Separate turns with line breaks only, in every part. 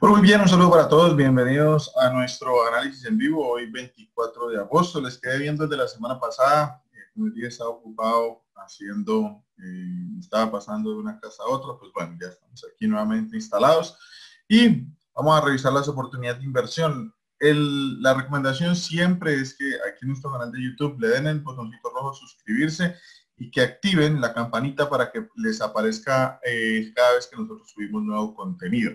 muy bien, un saludo para todos, bienvenidos a nuestro análisis en vivo, hoy 24 de agosto, les quedé viendo desde la semana pasada, como el día estaba ocupado haciendo, eh, estaba pasando de una casa a otra, pues bueno, ya estamos aquí nuevamente instalados y vamos a revisar las oportunidades de inversión. El, la recomendación siempre es que aquí en nuestro canal de YouTube le den el botoncito rojo suscribirse y que activen la campanita para que les aparezca eh, cada vez que nosotros subimos nuevo contenido.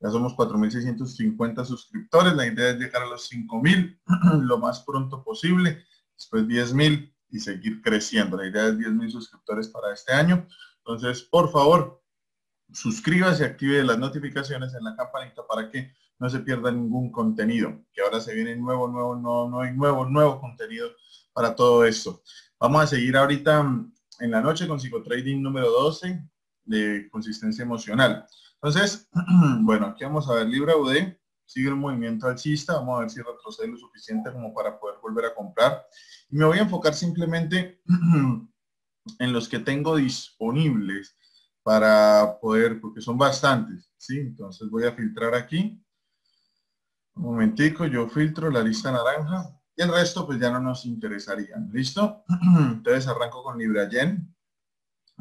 Ya somos 4.650 suscriptores. La idea es llegar a los 5.000 lo más pronto posible. Después 10.000 y seguir creciendo. La idea es 10.000 suscriptores para este año. Entonces, por favor, suscríbase, active las notificaciones en la campanita para que no se pierda ningún contenido. Que ahora se viene nuevo, nuevo, nuevo, nuevo, nuevo, nuevo contenido para todo esto. Vamos a seguir ahorita en la noche con psicotrading número 12 de consistencia emocional. Entonces, bueno, aquí vamos a ver Libra UD, sigue el movimiento alcista, vamos a ver si retrocede lo suficiente como para poder volver a comprar. Y me voy a enfocar simplemente en los que tengo disponibles para poder, porque son bastantes, ¿sí? Entonces voy a filtrar aquí. Un momentico, yo filtro la lista naranja y el resto pues ya no nos interesaría. ¿Listo? Entonces arranco con Libra Yen.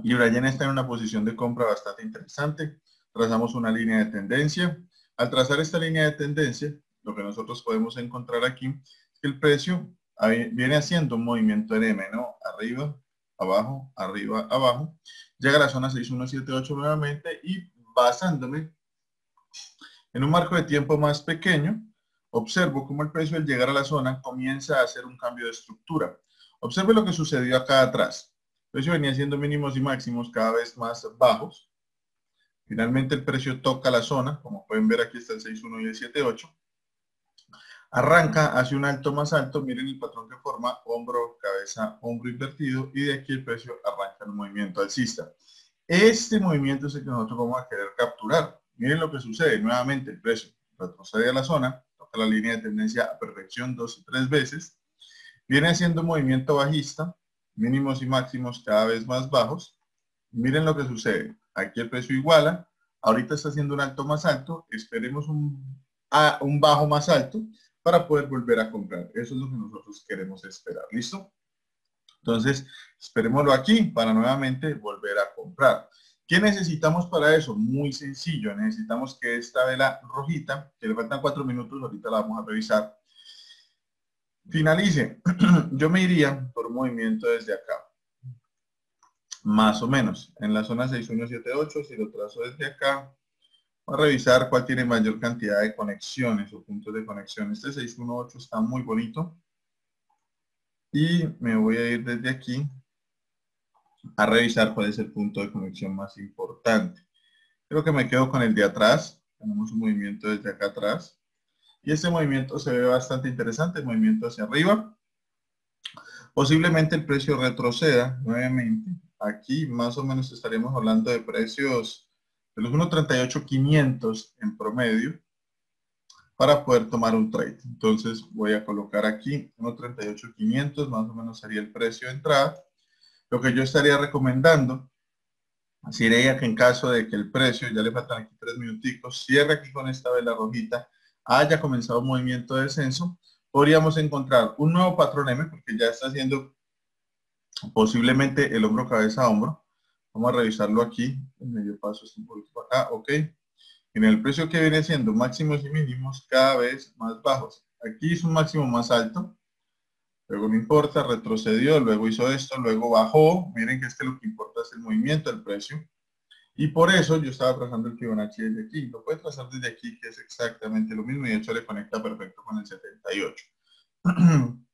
Libra Yen está en una posición de compra bastante interesante trazamos una línea de tendencia. Al trazar esta línea de tendencia, lo que nosotros podemos encontrar aquí es que el precio viene haciendo un movimiento en M, ¿no? Arriba, abajo, arriba, abajo. Llega a la zona 6178 nuevamente y basándome en un marco de tiempo más pequeño, observo cómo el precio al llegar a la zona comienza a hacer un cambio de estructura. Observe lo que sucedió acá atrás. Precio venía haciendo mínimos y máximos cada vez más bajos. Finalmente el precio toca la zona, como pueden ver aquí está el 6.1 y el 7.8. Arranca hacia un alto más alto, miren el patrón que forma hombro, cabeza, hombro invertido y de aquí el precio arranca el movimiento alcista. Este movimiento es el que nosotros vamos a querer capturar. Miren lo que sucede, nuevamente el precio retrocede a la zona, toca la línea de tendencia a perfección dos y tres veces, viene haciendo un movimiento bajista, mínimos y máximos cada vez más bajos. Miren lo que sucede, Aquí el precio iguala. Ahorita está haciendo un alto más alto. Esperemos un, un bajo más alto para poder volver a comprar. Eso es lo que nosotros queremos esperar. ¿Listo? Entonces, esperémoslo aquí para nuevamente volver a comprar. ¿Qué necesitamos para eso? Muy sencillo. Necesitamos que esta vela rojita, que le faltan cuatro minutos, ahorita la vamos a revisar, finalice. Yo me iría por movimiento desde acá más o menos. En la zona 6178, si lo trazo desde acá, voy a revisar cuál tiene mayor cantidad de conexiones o puntos de conexión. Este 618 está muy bonito. Y me voy a ir desde aquí a revisar cuál es el punto de conexión más importante. Creo que me quedo con el de atrás. Tenemos un movimiento desde acá atrás. Y este movimiento se ve bastante interesante, movimiento hacia arriba. Posiblemente el precio retroceda nuevamente aquí más o menos estaremos hablando de precios de los 1.38.500 en promedio para poder tomar un trade. Entonces voy a colocar aquí 1.38.500, más o menos sería el precio de entrada. Lo que yo estaría recomendando sería que en caso de que el precio, ya le faltan aquí tres minuticos, cierre aquí con esta vela rojita, haya comenzado un movimiento de descenso, podríamos encontrar un nuevo patrón M, porque ya está haciendo posiblemente el hombro cabeza a hombro. Vamos a revisarlo aquí. En medio paso poquito acá. Ok. En el precio que viene siendo máximos y mínimos cada vez más bajos. Aquí es un máximo más alto. Luego no importa, retrocedió, luego hizo esto, luego bajó. Miren que es lo que importa es el movimiento del precio. Y por eso yo estaba trazando el Fibonacci desde aquí. Lo puedes trazar desde aquí, que es exactamente lo mismo. Y de hecho le conecta perfecto con el 78.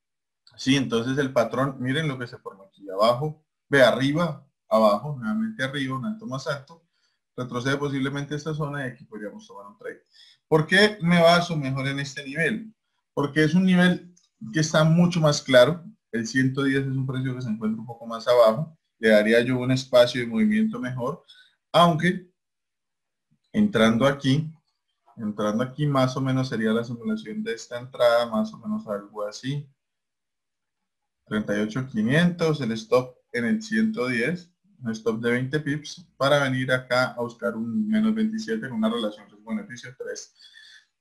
Sí, entonces el patrón, miren lo que se forma aquí abajo, ve arriba, abajo, nuevamente arriba, un alto más alto, retrocede posiblemente esta zona y aquí podríamos tomar un trade. ¿Por qué me baso mejor en este nivel? Porque es un nivel que está mucho más claro, el 110 es un precio que se encuentra un poco más abajo, le daría yo un espacio de movimiento mejor, aunque entrando aquí, entrando aquí más o menos sería la simulación de esta entrada, más o menos algo así, 38,500, el stop en el 110. un stop de 20 pips para venir acá a buscar un menos 27 en una relación riesgo-beneficio 3.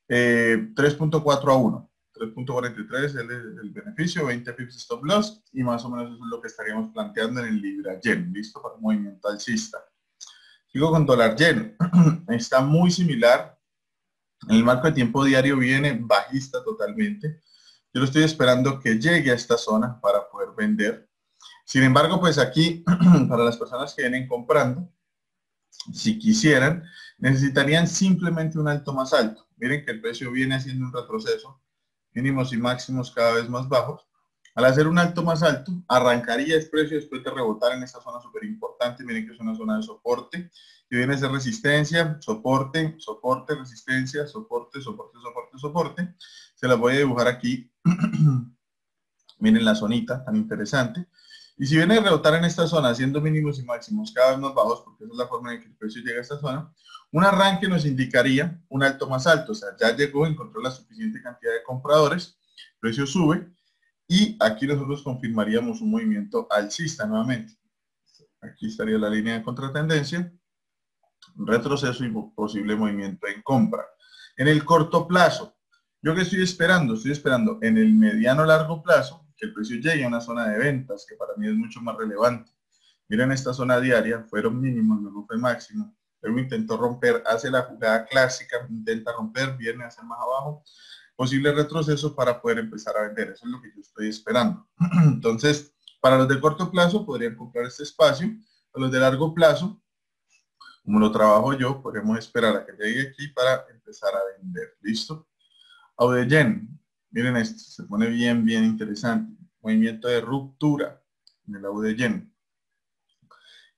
3.4 a 1. 3.43 es el, beneficio, 20 pips stop loss y más o menos eso es lo que estaríamos planteando en el Libra Yen, listo para movimiento alcista. Sigo con dólar yen, está muy similar, en el marco de tiempo diario viene bajista totalmente, yo lo estoy esperando que llegue a esta zona para poder vender. Sin embargo, pues aquí, para las personas que vienen comprando, si quisieran, necesitarían simplemente un alto más alto. Miren que el precio viene haciendo un retroceso mínimos y máximos cada vez más bajos. Al hacer un alto más alto, arrancaría el precio después de rebotar en esta zona súper importante. Miren que es una zona de soporte, que viene a ser resistencia, soporte, soporte, resistencia, soporte, soporte, soporte, soporte. Se las voy a dibujar aquí. Miren la zonita tan interesante. Y si viene a rebotar en esta zona, haciendo mínimos y máximos cada vez más bajos, porque esa es la forma en que el precio llega a esta zona, un arranque nos indicaría un alto más alto, o sea, ya llegó, encontró la suficiente cantidad de compradores, precio sube, y aquí nosotros confirmaríamos un movimiento alcista nuevamente. Aquí estaría la línea de contratendencia, retroceso y posible movimiento en compra. En el corto plazo, ¿yo qué estoy esperando? Estoy esperando en el mediano largo plazo que el precio llegue a una zona de ventas, que para mí es mucho más relevante. Miren esta zona diaria, fueron mínimos, luego fue máximo. Luego intentó romper, hace la jugada clásica, intenta romper, viene a hacer más abajo. Posible retroceso para poder empezar a vender. Eso es lo que yo estoy esperando. Entonces, para los de corto plazo podrían comprar este espacio. A los de largo plazo, como lo trabajo yo, podemos esperar a que llegue aquí para empezar a vender. ¿Listo? Audegen, Miren esto, se pone bien, bien interesante. Movimiento de ruptura en el AUD yen.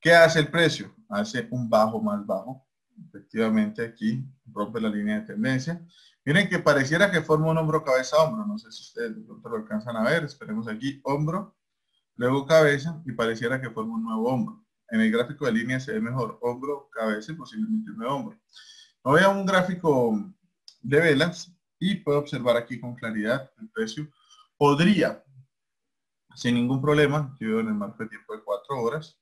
¿Qué hace el precio? Hace un bajo más bajo. Efectivamente aquí rompe la línea de tendencia. Miren que pareciera que forma un hombro, cabeza, hombro. No sé si ustedes lo alcanzan a ver. Esperemos aquí, hombro, luego cabeza y pareciera que forma un nuevo hombro. En el gráfico de línea se ve mejor hombro, cabeza y posiblemente un nuevo hombro. No veo un gráfico de velas, y puedo observar aquí con claridad el precio. Podría, sin ningún problema, yo en el marco de tiempo de cuatro horas,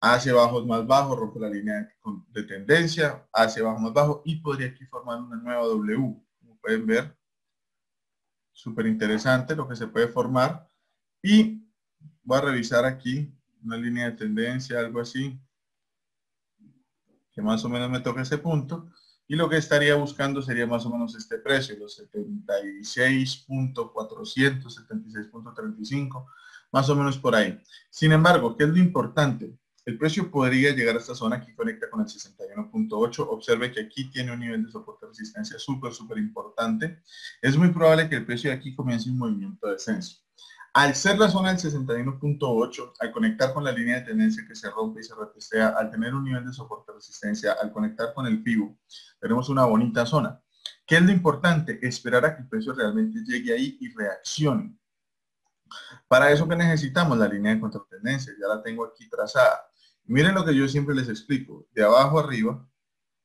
hace bajos más bajos, rompe la línea de tendencia, hace bajos más bajos y podría aquí formar una nueva W. Como pueden ver, súper interesante lo que se puede formar. Y voy a revisar aquí una línea de tendencia, algo así, que más o menos me toque ese punto y lo que estaría buscando sería más o menos este precio, los 76.400, 76.35, más o menos por ahí. Sin embargo, ¿qué es lo importante? El precio podría llegar a esta zona, aquí conecta con el 61.8. Observe que aquí tiene un nivel de soporte de resistencia súper, súper importante. Es muy probable que el precio de aquí comience un movimiento de descenso. Al ser la zona del 61.8, al conectar con la línea de tendencia que se rompe y se retestea, al tener un nivel de soporte de resistencia, al conectar con el FIBO, tenemos una bonita zona. ¿Qué es lo importante? Esperar a que el precio realmente llegue ahí y reaccione. Para eso que necesitamos la línea de contratendencia, ya la tengo aquí trazada. Miren lo que yo siempre les explico, de abajo arriba,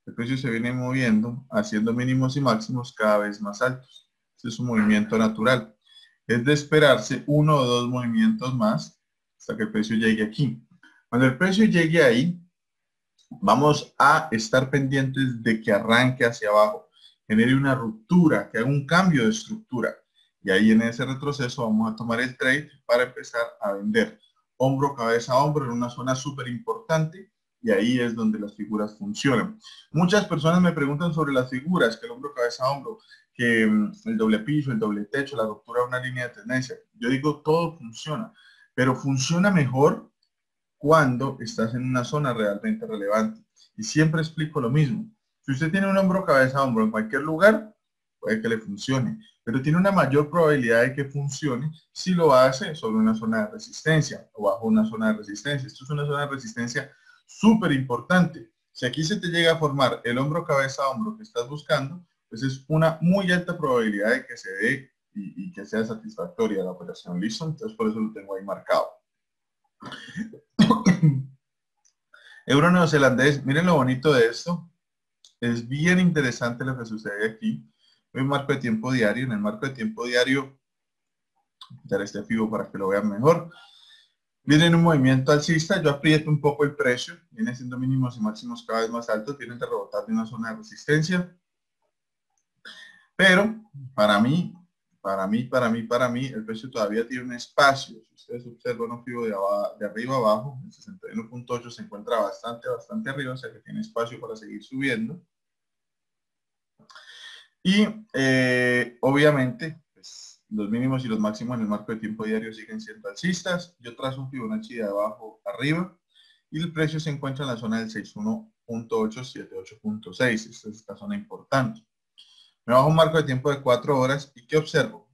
el precio se viene moviendo, haciendo mínimos y máximos cada vez más altos. Este es un movimiento natural es de esperarse uno o dos movimientos más hasta que el precio llegue aquí. Cuando el precio llegue ahí, vamos a estar pendientes de que arranque hacia abajo, genere una ruptura, que haga un cambio de estructura. Y ahí en ese retroceso vamos a tomar el trade para empezar a vender. Hombro, cabeza, hombro en una zona súper importante y ahí es donde las figuras funcionan. Muchas personas me preguntan sobre las figuras, que el hombro, cabeza, hombro que mm, el doble piso, el doble techo, la ruptura de una línea de tendencia. Yo digo, todo funciona, pero funciona mejor cuando estás en una zona realmente relevante. Y siempre explico lo mismo. Si usted tiene un hombro, cabeza, hombro en cualquier lugar, puede que le funcione, pero tiene una mayor probabilidad de que funcione si lo hace sobre una zona de resistencia o bajo una zona de resistencia. Esto es una zona de resistencia súper importante. Si aquí se te llega a formar el hombro, cabeza, hombro que estás buscando, pues es una muy alta probabilidad de que se dé y, que sea satisfactoria la operación. ¿Listo? Entonces por eso lo tengo ahí marcado. Euro neozelandés, miren lo bonito de esto. Es bien interesante lo que sucede aquí. En marco de tiempo diario, en el marco de tiempo diario, dar este FIBO para que lo vean mejor. Viene en un movimiento alcista, yo aprieto un poco el precio, viene siendo mínimos y máximos cada vez más altos, tienen que rebotar de una zona de resistencia. Pero para mí, para mí, para mí, para mí, el precio todavía tiene un espacio. Si ustedes observan un fibo de, de arriba abajo, el 61.8 se encuentra bastante, bastante arriba, o sea que tiene espacio para seguir subiendo. Y eh, obviamente, pues, los mínimos y los máximos en el marco de tiempo diario siguen siendo alcistas. Yo trazo un Fibonacci de abajo arriba y el precio se encuentra en la zona del 61.878.6. Esta es esta zona importante. Me bajo un marco de tiempo de 4 horas y ¿qué observo?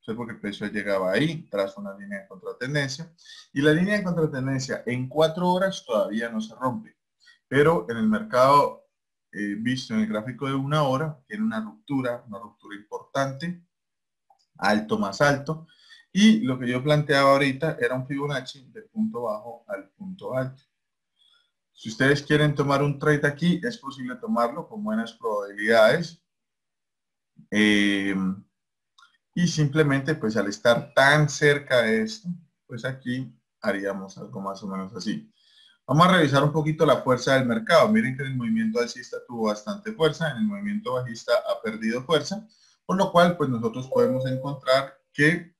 Observo que el precio llegaba ahí, tras una línea de contratendencia. Y la línea de contratendencia en 4 horas todavía no se rompe. Pero en el mercado eh, visto en el gráfico de una hora, tiene una ruptura, una ruptura importante, alto más alto, y lo que yo planteaba ahorita era un Fibonacci de punto bajo al punto alto. Si ustedes quieren tomar un trade aquí, es posible tomarlo con buenas probabilidades. Eh, y simplemente, pues al estar tan cerca de esto, pues aquí haríamos algo más o menos así. Vamos a revisar un poquito la fuerza del mercado. Miren que el movimiento alcista tuvo bastante fuerza, en el movimiento bajista ha perdido fuerza, por lo cual pues nosotros podemos encontrar que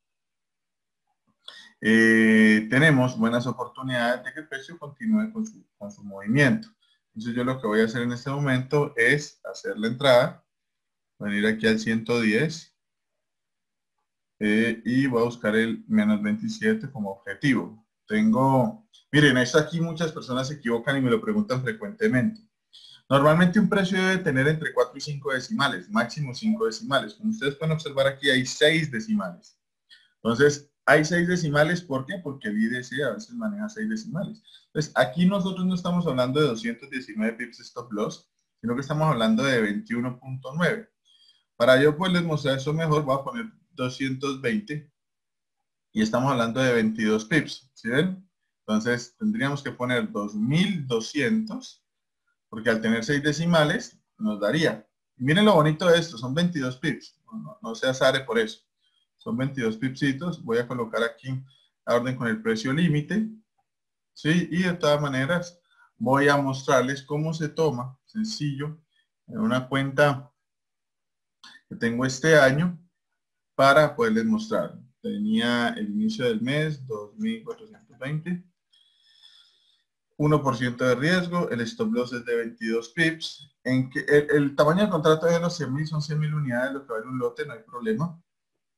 eh, tenemos buenas oportunidades de que el precio continúe con su, movimiento. Entonces yo lo que voy a hacer en este momento es hacer la entrada, venir aquí al 110 eh, y voy a buscar el menos 27 como objetivo. Tengo Miren, esto aquí muchas personas se equivocan y me lo preguntan frecuentemente. Normalmente un precio debe tener entre 4 y 5 decimales, máximo 5 decimales. Como ustedes pueden observar aquí hay 6 decimales. Entonces, hay 6 decimales, ¿por qué? Porque IDC a veces maneja 6 decimales. Entonces, aquí nosotros no estamos hablando de 219 pips stop loss, sino que estamos hablando de 21.9. Para yo poderles mostrar eso mejor, voy a poner 220 y estamos hablando de 22 pips. ¿Sí ven? Entonces tendríamos que poner 2200, porque al tener 6 decimales nos daría. miren lo bonito de esto, son 22 pips. No, se azare por eso. Son 22 pipsitos. Voy a colocar aquí la orden con el precio límite. ¿sí? Y de todas maneras voy a mostrarles cómo se toma, sencillo, en una cuenta que tengo este año para poderles mostrar. Tenía el inicio del mes 2420 1% de riesgo, el stop loss es de 22 pips. En que el, tamaño del contrato es de los 100.000, son 100.000 unidades, lo que vale un lote, no hay problema.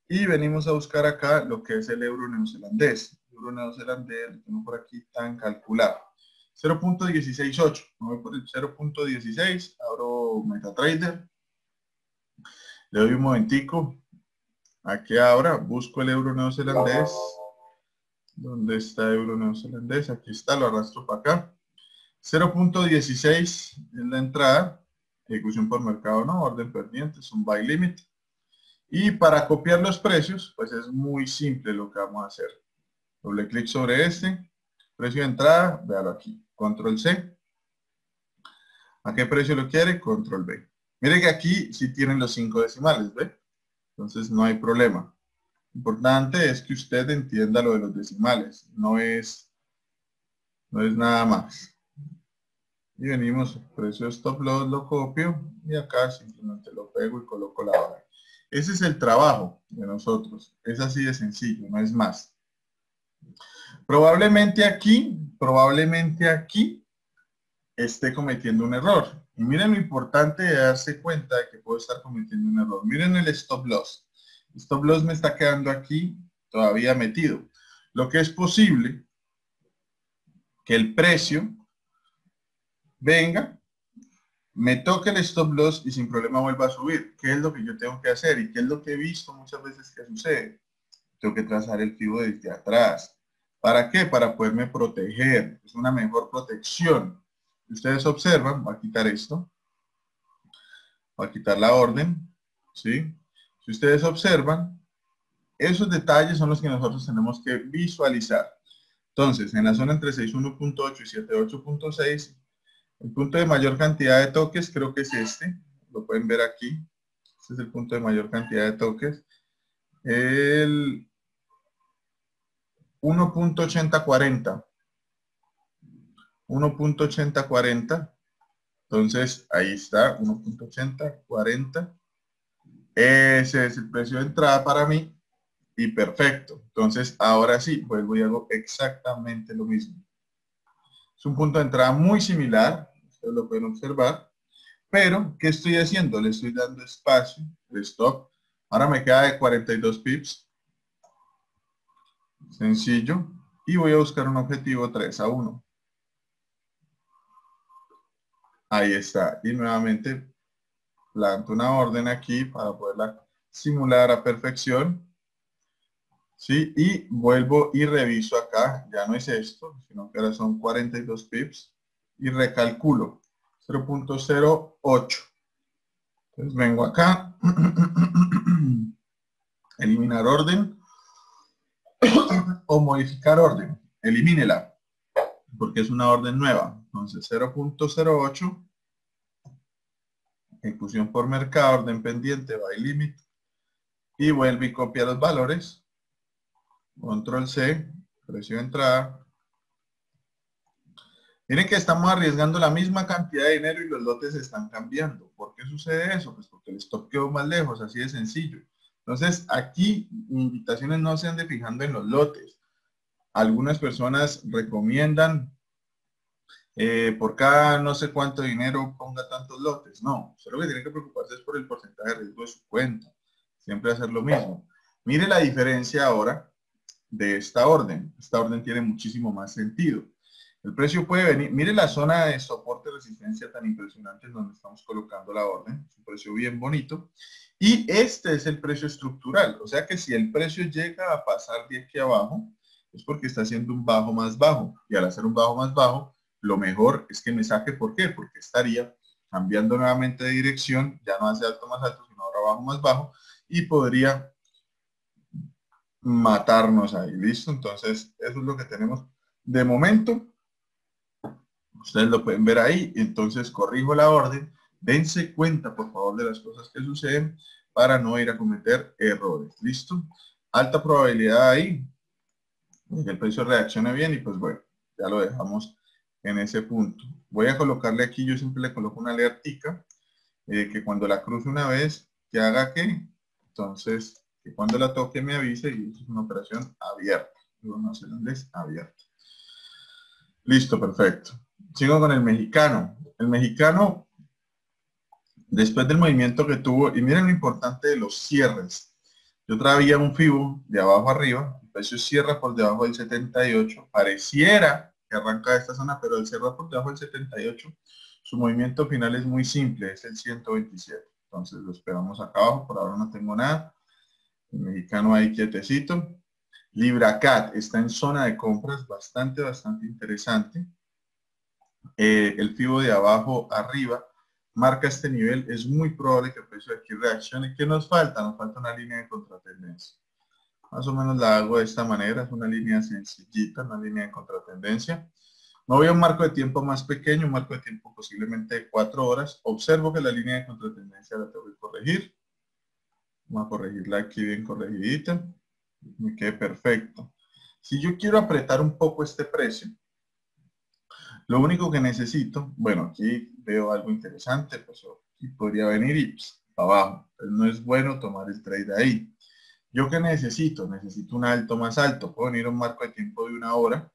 Y venimos a buscar acá lo que es el euro neozelandés. El euro neozelandés, lo tengo por aquí tan calculado. 0.168, me voy por el 0.16, abro MetaTrader. Le doy un momentico. Aquí ahora busco el euro neozelandés. ¿Dónde está euro neozelandés? Aquí está, lo arrastro para acá. 0.16 es la entrada. Ejecución por mercado no, orden pendiente, es un buy limit. Y para copiar los precios, pues es muy simple lo que vamos a hacer. Doble clic sobre este. Precio de entrada, véalo aquí. Control C. ¿A qué precio lo quiere? Control B. Mire que aquí sí tienen los cinco decimales, ¿ve? Entonces no hay problema importante es que usted entienda lo de los decimales, no es, no es nada más. Y venimos, precio stop loss lo copio y acá simplemente lo pego y coloco la hora. Ese es el trabajo de nosotros. Es así de sencillo, no es más. Probablemente aquí, probablemente aquí esté cometiendo un error. Y miren lo importante de darse cuenta de que puedo estar cometiendo un error. Miren el stop loss stop loss me está quedando aquí todavía metido. Lo que es posible que el precio venga, me toque el stop loss y sin problema vuelva a subir. ¿Qué es lo que yo tengo que hacer? ¿Y qué es lo que he visto muchas veces que sucede? Tengo que trazar el fibo desde atrás. ¿Para qué? Para poderme proteger. Es una mejor protección. Ustedes observan, voy a quitar esto. Voy a quitar la orden. ¿Sí? Si ustedes observan, esos detalles son los que nosotros tenemos que visualizar. Entonces, en la zona entre 61.8 y 78.6, el punto de mayor cantidad de toques creo que es este. Lo pueden ver aquí. Este es el punto de mayor cantidad de toques. El, 1.8040. 1.8040. Entonces, ahí está, 1.8040. Ese es el precio de entrada para mí. Y perfecto. Entonces, ahora sí, vuelvo y hago exactamente lo mismo. Es un punto de entrada muy similar. Ustedes lo pueden observar. Pero, ¿qué estoy haciendo? Le estoy dando espacio de stop. Ahora me queda de 42 pips. Sencillo. Y voy a buscar un objetivo 3 a 1. Ahí está. Y nuevamente planto una orden aquí para poderla simular a perfección. ¿Sí? Y vuelvo y reviso acá. Ya no es esto, sino que ahora son 42 pips. Y recalculo. 0.08. Entonces vengo acá, eliminar orden o modificar orden. Elimínela, porque es una orden nueva. Entonces 0.08, ejecución por mercado, orden pendiente, by limit, y vuelve y copia los valores. Control C, precio entrada, Miren que estamos arriesgando la misma cantidad de dinero y los lotes están cambiando. ¿Por qué sucede eso? Pues porque el stop quedó más lejos, así de sencillo. Entonces, aquí invitaciones no se de fijando en los lotes. Algunas personas recomiendan eh, por cada no sé cuánto dinero ponga tantos lotes. No, solo que tiene que preocuparse es por el porcentaje de riesgo de su cuenta. Siempre hacer lo mismo. Mire la diferencia ahora de esta orden. Esta orden tiene muchísimo más sentido. El precio puede venir, mire la zona de soporte resistencia tan impresionante en donde estamos colocando la orden, es un precio bien bonito. Y este es el precio estructural, o sea que si el precio llega a pasar de aquí abajo, es porque está haciendo un bajo más bajo. Y al hacer un bajo más bajo, lo mejor es que me saque, ¿por qué? Porque estaría cambiando nuevamente de dirección, ya no hace alto más alto, sino ahora bajo más bajo, y podría matarnos ahí, ¿listo? Entonces, eso es lo que tenemos de momento. Ustedes lo pueden ver ahí. Entonces corrijo la orden. Dense cuenta, por favor, de las cosas que suceden para no ir a cometer errores. ¿Listo? Alta probabilidad ahí el precio reaccione bien y pues bueno, ya lo dejamos en ese punto. Voy a colocarle aquí, yo siempre le coloco una alertica eh, que cuando la cruce una vez, que haga que, entonces, que cuando la toque me avise y es una operación abierta. Abierta. Listo, perfecto. Sigo con el mexicano. El mexicano, después del movimiento que tuvo, y miren lo importante de los cierres. Yo traía un FIBO de abajo arriba, precio cierra por debajo del 78. Pareciera que arranca de esta zona, pero el cierra por debajo del 78, su movimiento final es muy simple, es el 127. Entonces lo esperamos acá abajo, por ahora no tengo nada. El mexicano ahí quietecito. LibraCat está en zona de compras bastante, bastante interesante. Eh, el FIBO de abajo arriba marca este nivel, es muy probable que el precio de aquí reaccione. ¿Qué nos falta? Nos falta una línea de contratendencia. Más o menos la hago de esta manera, es una línea sencillita, una línea de contratendencia. No a un marco de tiempo más pequeño, un marco de tiempo posiblemente de cuatro horas. Observo que la línea de contratendencia la tengo que corregir. Vamos a corregirla aquí bien corregidita. Me quede perfecto. Si yo quiero apretar un poco este precio, lo único que necesito, bueno, aquí veo algo interesante, pues aquí podría venir y pues, abajo. no es bueno tomar el trade ahí. ¿Yo qué necesito? Necesito un alto más alto. Puedo venir a un marco de tiempo de una hora.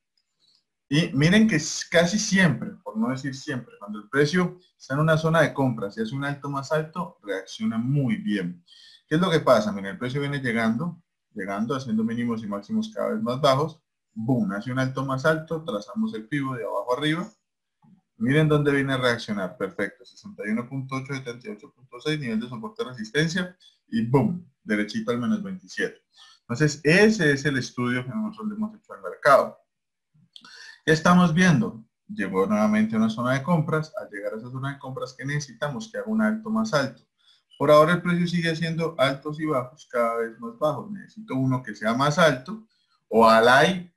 Y miren que casi siempre, por no decir siempre, cuando el precio está en una zona de compras y hace un alto más alto, reacciona muy bien. ¿Qué es lo que pasa? Miren, el precio viene llegando, llegando, haciendo mínimos y máximos cada vez más bajos boom, hace un alto más alto, trazamos el pivo de abajo arriba. Miren dónde viene a reaccionar, perfecto, 61.8, 78.6, nivel de soporte resistencia y boom, derechito al menos 27. Entonces, ese es el estudio que nosotros le hemos hecho al mercado. ¿Qué estamos viendo? Llegó nuevamente a una zona de compras. Al llegar a esa zona de compras, que necesitamos? Que haga un alto más alto. Por ahora el precio sigue siendo altos y bajos, cada vez más bajos. Necesito uno que sea más alto o al hay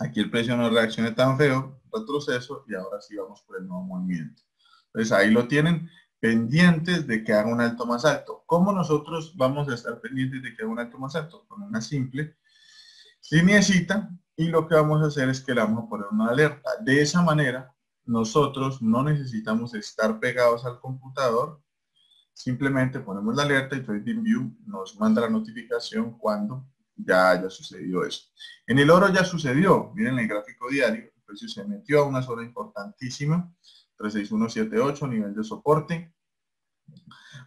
Aquí el precio no reaccione tan feo, retroceso y ahora sí vamos por el nuevo movimiento. Entonces ahí lo tienen pendientes de que haga un alto más alto. ¿Cómo nosotros vamos a estar pendientes de que haga un alto más alto? Con una simple Lineecita y lo que vamos a hacer es que le vamos a poner una alerta. De esa manera, nosotros no necesitamos estar pegados al computador, simplemente ponemos la alerta y TradingView nos manda la notificación cuando ya haya sucedido eso. En el oro ya sucedió, miren el gráfico diario, precio se metió a una zona importantísima, 36178, nivel de soporte.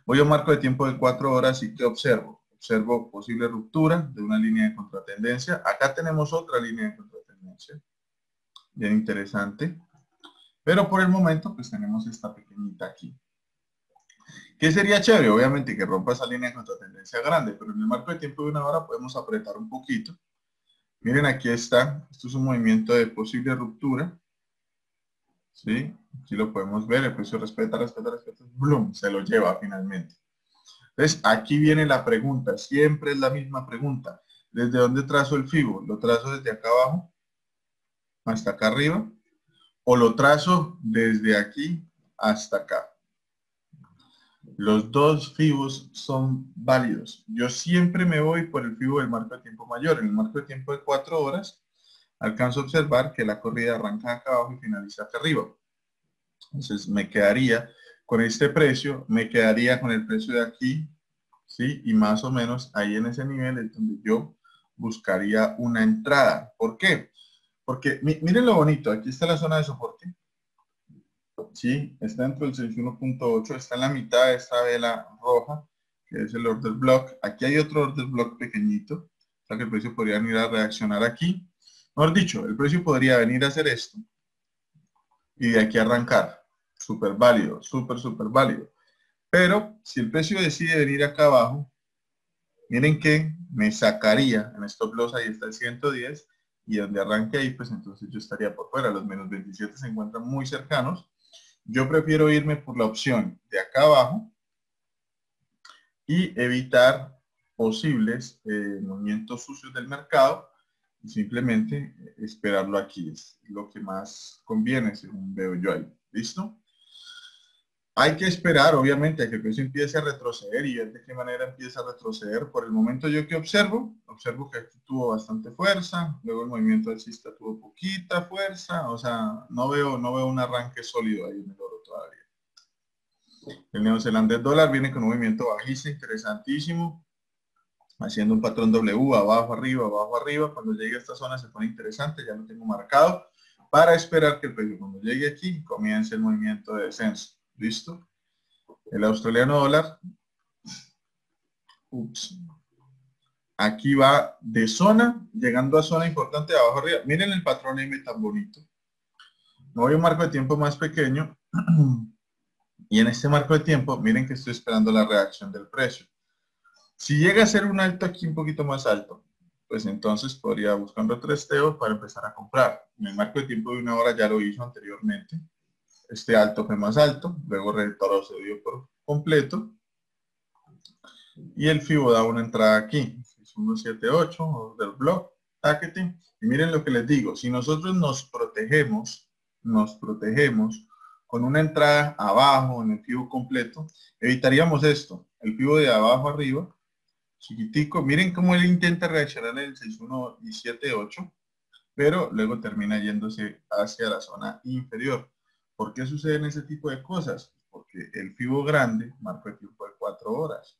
Voy a un marco de tiempo de 4 horas y ¿qué observo? Observo posible ruptura de una línea de contratendencia. Acá tenemos otra línea de contratendencia. Bien interesante. Pero por el momento, pues tenemos esta pequeñita aquí. ¿Qué sería chévere? Obviamente que rompa esa línea de contratendencia grande, pero en el marco de tiempo de una hora podemos apretar un poquito. Miren, aquí está. Esto es un movimiento de posible ruptura. ¿Sí? Aquí lo podemos ver. El precio respeta, respeta, respeta. Bloom, se lo lleva finalmente. Entonces, aquí viene la pregunta. Siempre es la misma pregunta. ¿Desde dónde trazo el FIBO? ¿Lo trazo desde acá abajo? ¿Hasta acá arriba? ¿O lo trazo desde aquí hasta acá? Los dos FIBOs son válidos. Yo siempre me voy por el FIBO del marco de tiempo mayor. En el marco de tiempo de cuatro horas, alcanzo a observar que la corrida arranca acá abajo y finaliza acá arriba. Entonces me quedaría con este precio, me quedaría con el precio de aquí, ¿sí? Y más o menos ahí en ese nivel es donde yo buscaría una entrada. ¿Por qué? Porque miren lo bonito, aquí está la zona de soporte. ¿Sí? Está dentro del 61.8, está en la mitad de esta vela roja, que es el order block. Aquí hay otro order block pequeñito, o que el precio podría venir a reaccionar aquí. Mejor dicho, el precio podría venir a hacer esto y de aquí arrancar. Súper válido, súper, súper válido. Pero si el precio decide venir acá abajo, miren que me sacaría en stop loss ahí está el 110 y donde arranque ahí, pues entonces yo estaría por fuera. Los menos 27 se encuentran muy cercanos yo prefiero irme por la opción de acá abajo y evitar posibles eh, movimientos sucios del mercado y simplemente esperarlo aquí. Es lo que más conviene según veo yo ahí. ¿Listo? Hay que esperar, obviamente, a que el precio empiece a retroceder y ver de qué manera empieza a retroceder. Por el momento yo que observo, observo que aquí tuvo bastante fuerza, luego el movimiento alcista tuvo poquita fuerza, o sea, no veo, no veo un arranque sólido ahí en el oro todavía. El neozelandés dólar viene con un movimiento bajista interesantísimo, haciendo un patrón W, abajo, arriba, abajo, arriba. Cuando llegue a esta zona se pone interesante, ya lo tengo marcado, para esperar que el precio cuando llegue aquí comience el movimiento de descenso. ¿Listo? El australiano dólar. Aquí va de zona, llegando a zona importante de abajo arriba. Miren el patrón M tan bonito. No voy a un marco de tiempo más pequeño. Y en este marco de tiempo, miren que estoy esperando la reacción del precio. Si llega a ser un alto aquí un poquito más alto, pues entonces podría buscar un retresteo para empezar a comprar. En el marco de tiempo de una hora ya lo hizo anteriormente este alto fue más alto, luego retrocedió por completo y el FIBO da una entrada aquí, 178 del block targeting y miren lo que les digo, si nosotros nos protegemos, nos protegemos con una entrada abajo en el FIBO completo, evitaríamos esto, el FIBO de abajo arriba, chiquitico, miren cómo él intenta reaccionar en el 61 y 78, pero luego termina yéndose hacia la zona inferior. ¿Por qué suceden ese tipo de cosas? Porque el FIBO grande marca el tiempo de cuatro horas.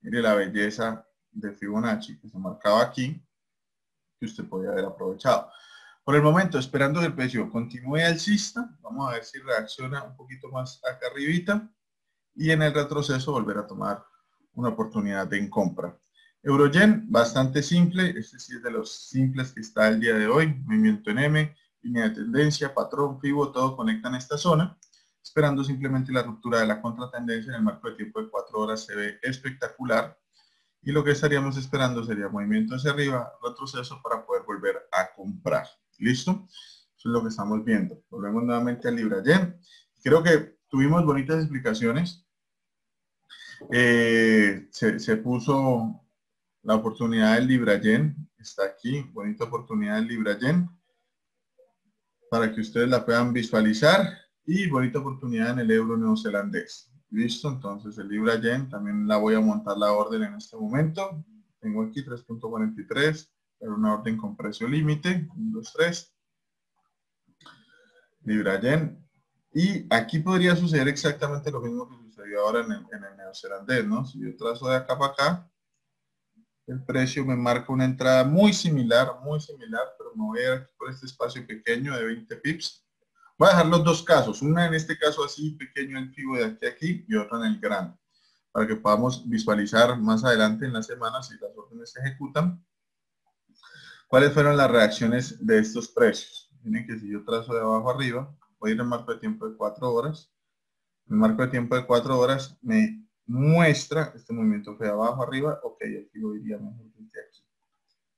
Mire la belleza de Fibonacci que se marcaba aquí, que usted podía haber aprovechado. Por el momento, esperando que el precio continúe alcista, vamos a ver si reacciona un poquito más acá arribita y en el retroceso volver a tomar una oportunidad en compra. Eurogen, bastante simple, este sí es de los simples que está el día de hoy, movimiento en M, línea de tendencia, patrón, FIBO, todo conectan esta zona, esperando simplemente la ruptura de la contratendencia en el marco de tiempo de cuatro horas se ve espectacular y lo que estaríamos esperando sería movimiento hacia arriba, retroceso para poder volver a comprar. ¿Listo? Eso es lo que estamos viendo. Volvemos nuevamente al Libra Yen. Creo que tuvimos bonitas explicaciones. Eh, se, se, puso la oportunidad del Libra Yen. Está aquí, bonita oportunidad del Libra Yen para que ustedes la puedan visualizar y bonita oportunidad en el euro neozelandés. Listo, entonces el Libra Yen también la voy a montar la orden en este momento. Tengo aquí 3.43, Era una orden con precio límite, 1, 2, 3. Libra Yen. Y aquí podría suceder exactamente lo mismo que sucedió ahora en el, en el neozelandés, ¿no? Si yo trazo de acá para acá, el precio me marca una entrada muy similar, muy similar, pero me voy a ir por este espacio pequeño de 20 pips. Voy a dejar los dos casos, una en este caso así pequeño el FIBO de aquí a aquí y otra en el grande, para que podamos visualizar más adelante en la semana si las órdenes se ejecutan, cuáles fueron las reacciones de estos precios. Miren que si yo trazo de abajo arriba, voy a ir en marco de tiempo de 4 horas, en marco de tiempo de 4 horas me muestra, este movimiento fue abajo, arriba, ok, aquí lo iría mejor desde aquí.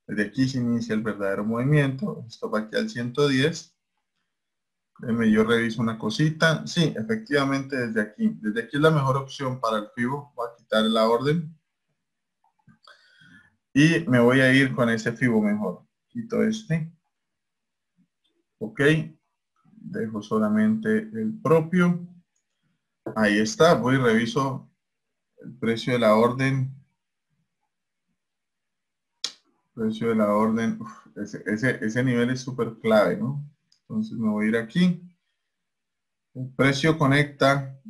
Desde aquí se inicia el verdadero movimiento, esto va aquí al 110. Déjeme, yo reviso una cosita. Sí, efectivamente desde aquí. Desde aquí es la mejor opción para el FIBO. Voy a quitar la orden. Y me voy a ir con ese FIBO mejor. Quito este. Ok. Dejo solamente el propio. Ahí está. Voy y reviso el precio de la orden precio de la orden ese, ese, ese, nivel es súper clave no entonces me voy a ir aquí el precio conecta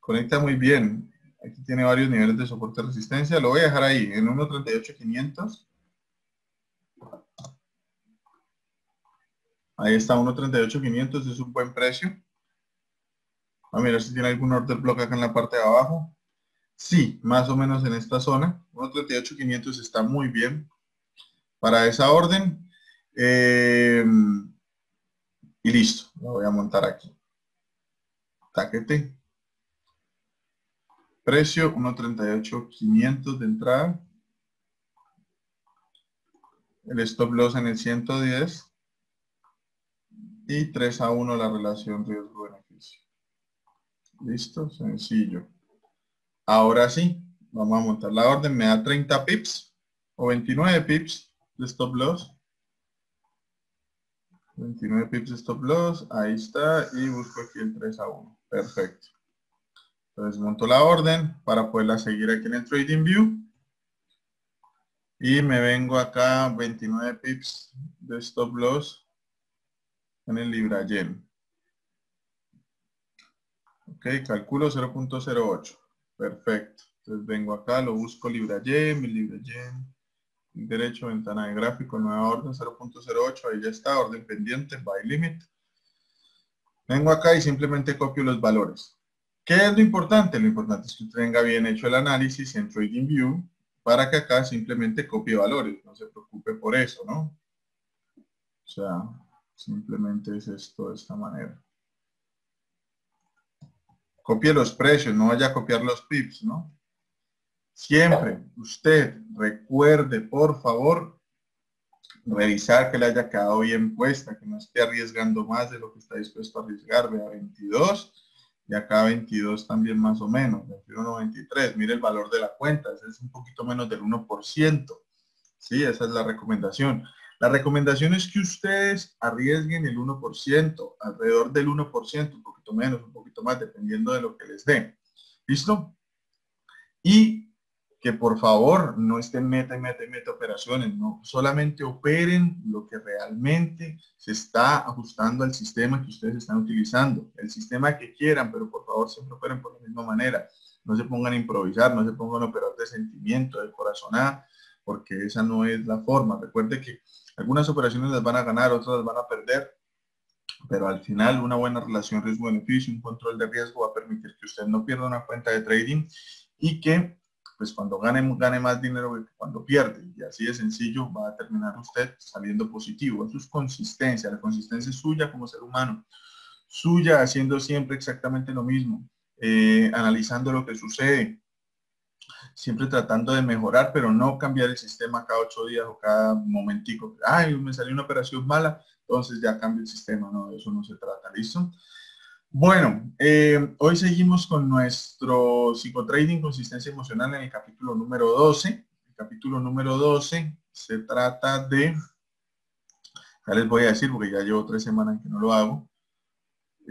conecta muy bien aquí tiene varios niveles de soporte de resistencia lo voy a dejar ahí en 1.38500 ahí está 1.38500 es un buen precio a mirar si tiene algún order block acá en la parte de abajo. Sí, más o menos en esta zona. 1.38.500 está muy bien para esa orden. Eh, y listo, lo voy a montar aquí. Taquete. Precio 1.38.500 de entrada. El stop loss en el 110. Y 3 a 1 la relación riesgo-beneficio. Listo, sencillo. Ahora sí, vamos a montar la orden. Me da 30 pips o 29 pips de stop loss. 29 pips stop loss. Ahí está. Y busco aquí el 3 a 1. Perfecto. Entonces monto la orden para poderla seguir aquí en el Trading View. Y me vengo acá 29 pips de stop loss en el Libra Yen. Ok, calculo 0.08. Perfecto. Entonces vengo acá, lo busco Libra Y, mi Libra Y. Derecho, ventana de gráfico, nueva orden 0.08. Ahí ya está, orden pendiente, buy limit. Vengo acá y simplemente copio los valores. ¿Qué es lo importante? Lo importante es que tenga bien hecho el análisis en TradingView para que acá simplemente copie valores. No se preocupe por eso, ¿no? O sea, simplemente es esto de esta manera copie los precios, no vaya a copiar los pips, ¿no? Siempre usted recuerde, por favor, revisar que le haya quedado bien puesta, que no esté arriesgando más de lo que está dispuesto a arriesgar. Vea 22 y acá 22 también más o menos, 21.93. Mire el valor de la cuenta, ese es un poquito menos del 1%. Sí, esa es la recomendación. La recomendación es que ustedes arriesguen el 1%, alrededor del 1%, un poquito menos, un poquito más, dependiendo de lo que les dé. ¿Listo? Y que por favor no estén meta y meta y meta operaciones, no solamente operen lo que realmente se está ajustando al sistema que ustedes están utilizando, el sistema que quieran, pero por favor siempre operen por la misma manera. No se pongan a improvisar, no se pongan a operar de sentimiento, de corazonada, porque esa no es la forma. Recuerde que algunas operaciones las van a ganar, otras las van a perder, pero al final una buena relación riesgo-beneficio, un control de riesgo va a permitir que usted no pierda una cuenta de trading y que pues cuando gane, gane más dinero que cuando pierde. Y así de sencillo va a terminar usted saliendo positivo. Eso es consistencia, la consistencia es suya como ser humano. Suya haciendo siempre exactamente lo mismo, eh, analizando lo que sucede, siempre tratando de mejorar, pero no cambiar el sistema cada ocho días o cada momentico. Ay, me salió una operación mala, entonces ya cambio el sistema. No, de eso no se trata. ¿Listo? Bueno, eh, hoy seguimos con nuestro psicotrading consistencia emocional en el capítulo número 12. El capítulo número 12 se trata de, ya les voy a decir porque ya llevo tres semanas que no lo hago,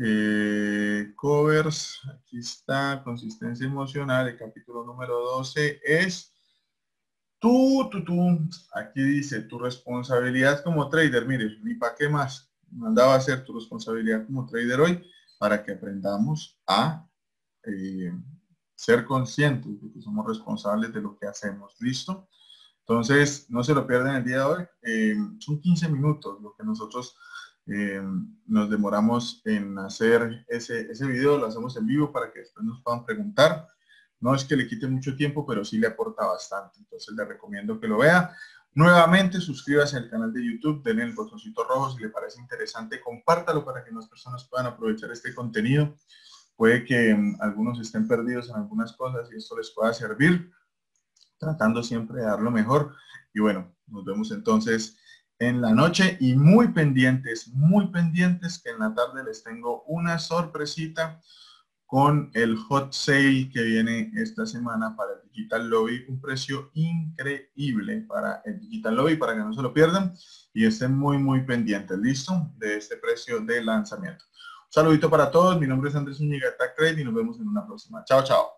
eh, covers, aquí está, consistencia emocional, el capítulo número 12 es Tú, tú, tú, aquí dice tu responsabilidad como trader. Mire, ni para qué más. Mandaba a ser tu responsabilidad como trader hoy para que aprendamos a eh, ser conscientes de que somos responsables de lo que hacemos. ¿Listo? Entonces, no se lo pierdan el día de hoy. Eh, son 15 minutos lo que nosotros eh, nos demoramos en hacer ese, ese video. Lo hacemos en vivo para que después nos puedan preguntar. No es que le quite mucho tiempo, pero sí le aporta bastante. Entonces, le recomiendo que lo vea. Nuevamente, suscríbase al canal de YouTube, denle el botoncito rojo si le parece interesante, compártalo para que más personas puedan aprovechar este contenido. Puede que mm, algunos estén perdidos en algunas cosas y esto les pueda servir, tratando siempre de dar lo mejor. Y bueno, nos vemos entonces en la noche y muy pendientes, muy pendientes que en la tarde les tengo una sorpresita con el hot sale que viene esta semana para el Digital Lobby, un precio increíble para el Digital Lobby, para que no se lo pierdan y estén muy, muy pendientes, ¿listo? De este precio de lanzamiento saludito para todos. Mi nombre es Andrés Zúñiga de Trade y nos vemos en una próxima. Chao, chao.